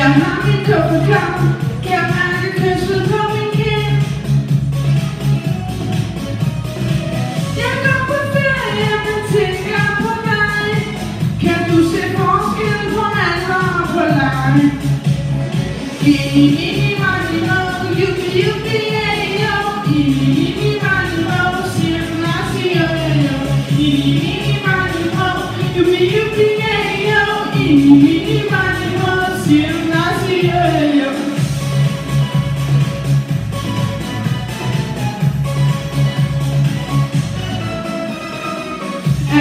Jeg har min kuffekam, jeg mærker kysset på min kind. Jeg går på ferie, men tænker på dig. Kan du se forskel på alder og på leg? min imagino, yubi yeah, min min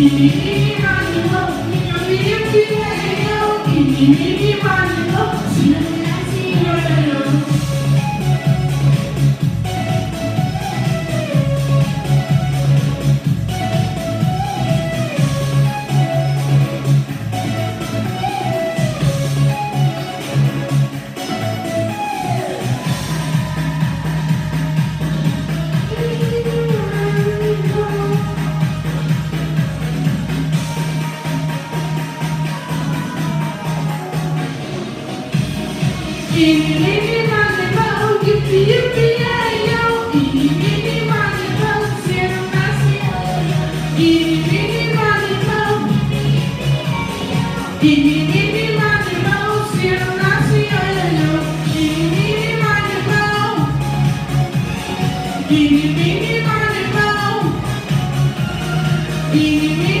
Thank you. Be, be, be, be, be, be, be, be,